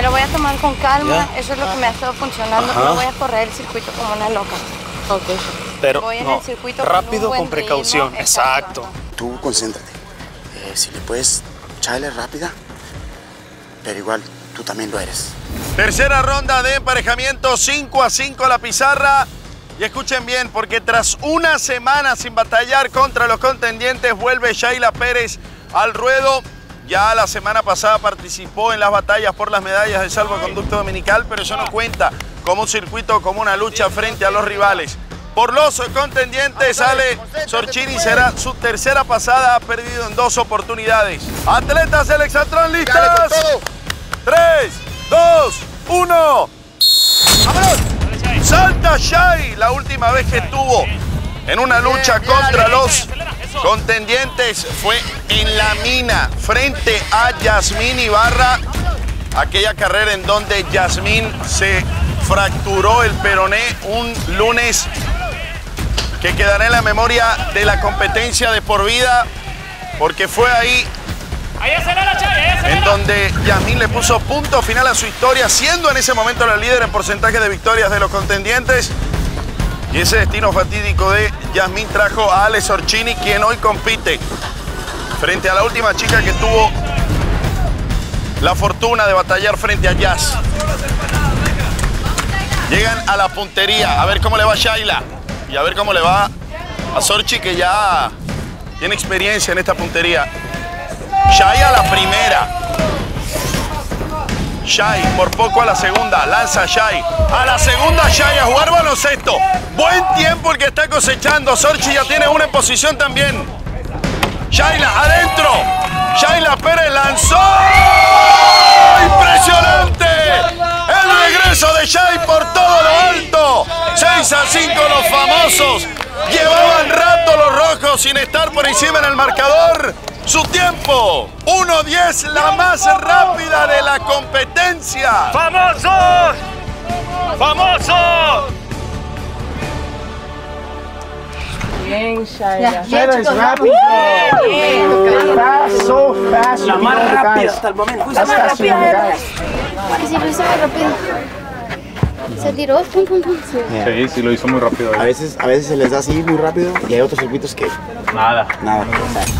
me lo voy a tomar con calma. Eso es lo que me ha estado funcionando. Ajá. No voy a correr el circuito como una loca. Ok. Pero Voy en no, el circuito con rápido con precaución. ritmo. Exacto. Tú concéntrate. Eh, si le puedes echarle rápida, pero igual tú también lo eres. Tercera ronda de emparejamiento, 5 a 5 la pizarra. Y escuchen bien, porque tras una semana sin batallar contra los contendientes, vuelve Shaila Pérez al ruedo. Ya la semana pasada participó en las batallas por las medallas de salvoconducto dominical, pero eso no cuenta como un circuito, como una lucha frente a los rivales. Por los contendientes, Ale Sorchini será su tercera pasada, ha perdido en dos oportunidades. Atletas del Exatron, listas. 3, 2, 1. ¡Vámonos! Salta Shai, la última vez que estuvo en una lucha contra los contendientes fue en la mina frente a Yasmín Ibarra. Aquella carrera en donde Yasmín se fracturó el peroné un lunes que quedará en la memoria de la competencia de por vida porque fue ahí en donde Yasmín le puso punto final a su historia, siendo en ese momento la líder en porcentaje de victorias de los contendientes. Y ese destino fatídico de Yasmín trajo a Alex Orchini, quien hoy compite frente a la última chica que tuvo la fortuna de batallar frente a Jazz. Llegan a la puntería, a ver cómo le va a Shaila y a ver cómo le va a Sorchi, que ya tiene experiencia en esta puntería. Shai a la primera. Shai por poco a la segunda. Lanza Shai. A la segunda Shai a jugar baloncesto. Buen tiempo el que está cosechando. Sorchi ya tiene una en posición también. Shaila adentro. Shaila Pérez lanzó. ¡Impresionante! El regreso de Shai por todo lo alto. 6 a 5 los famosos. Llevaban rato los rojos sin estar por encima en el marcador. Su tiempo, 1.10, la más rápida de la competencia. ¡Famosos! ¡Famosos! Bien, vamos. Fast, so fast. La más rápida hasta el momento. Than the guys. Sí, lo hizo muy rápido. Se tiró, pum, pum, pum. Sí, sí, lo hizo muy rápido. A veces, a veces se les da así muy rápido y hay otros circuitos que Nada. nada. o sea,